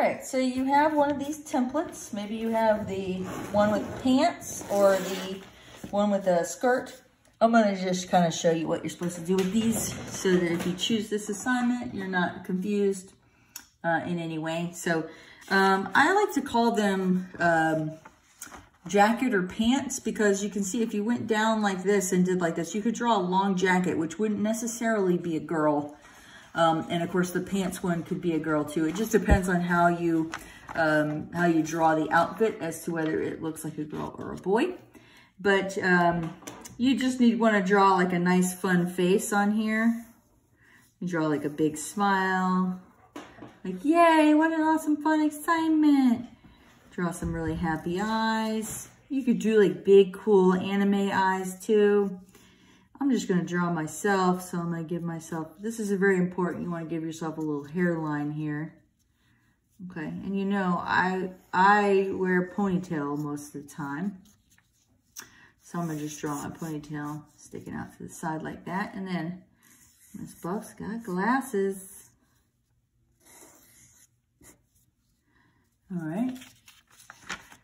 right, so you have one of these templates. Maybe you have the one with pants or the one with a skirt. I'm gonna just kind of show you what you're supposed to do with these so that if you choose this assignment, you're not confused uh, in any way. So um, I like to call them um, jacket or pants because you can see if you went down like this and did like this, you could draw a long jacket, which wouldn't necessarily be a girl. Um, and of course the pants one could be a girl too. It just depends on how you, um, how you draw the outfit as to whether it looks like a girl or a boy. But um, you just need want to draw like a nice fun face on here. You draw like a big smile. Like, yay, what an awesome fun excitement. Draw some really happy eyes. You could do like big, cool anime eyes too. I'm just gonna draw myself, so I'm gonna give myself, this is a very important, you wanna give yourself a little hairline here. Okay, and you know, I, I wear a ponytail most of the time. So I'm gonna just draw my ponytail sticking out to the side like that. And then Miss Buff's got glasses. All right.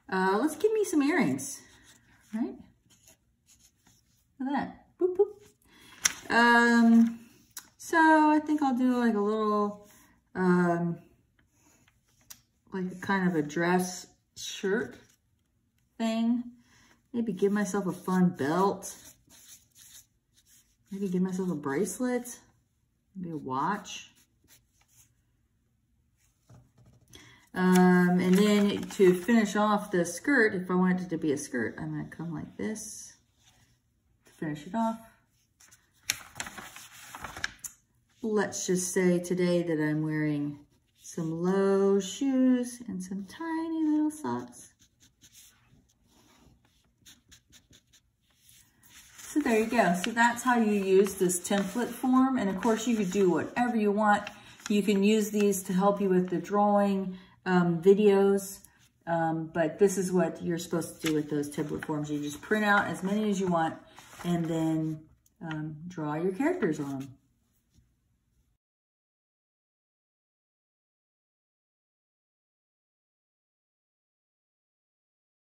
Uh, let's give me some earrings, right? Look at that. Boop, boop. Um, so I think I'll do like a little, um, like kind of a dress shirt thing. Maybe give myself a fun belt. Maybe give myself a bracelet. Maybe a watch. Um, and then to finish off the skirt, if I wanted it to be a skirt, I'm going to come like this finish it off. Let's just say today that I'm wearing some low shoes and some tiny little socks. So there you go. So that's how you use this template form. And of course you could do whatever you want. You can use these to help you with the drawing um, videos. Um, but this is what you're supposed to do with those template forms. You just print out as many as you want and then um, draw your characters on them.